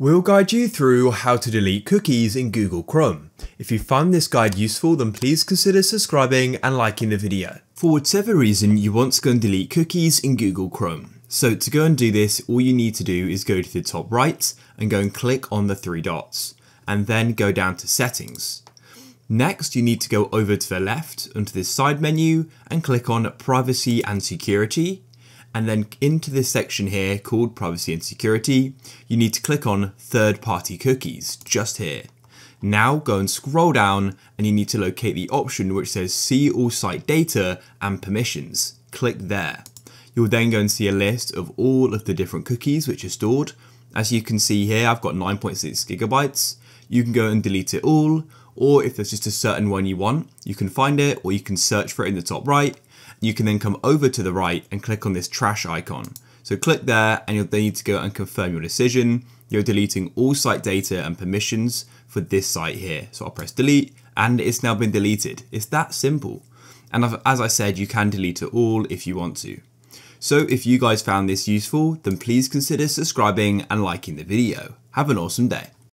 We'll guide you through how to delete cookies in Google Chrome. If you find this guide useful, then please consider subscribing and liking the video. For whatever reason, you want to go and delete cookies in Google Chrome. So to go and do this, all you need to do is go to the top right and go and click on the three dots, and then go down to settings. Next, you need to go over to the left onto this side menu and click on privacy and security. And then into this section here called privacy and security, you need to click on third party cookies just here. Now go and scroll down and you need to locate the option which says see all site data and permissions. Click there. You'll then go and see a list of all of the different cookies which are stored. As you can see here, I've got 9.6 gigabytes. You can go and delete it all, or if there's just a certain one you want, you can find it, or you can search for it in the top right. You can then come over to the right and click on this trash icon. So click there and you'll then need to go and confirm your decision. You're deleting all site data and permissions for this site here. So I'll press delete and it's now been deleted. It's that simple. And as I said, you can delete it all if you want to. So if you guys found this useful, then please consider subscribing and liking the video. Have an awesome day.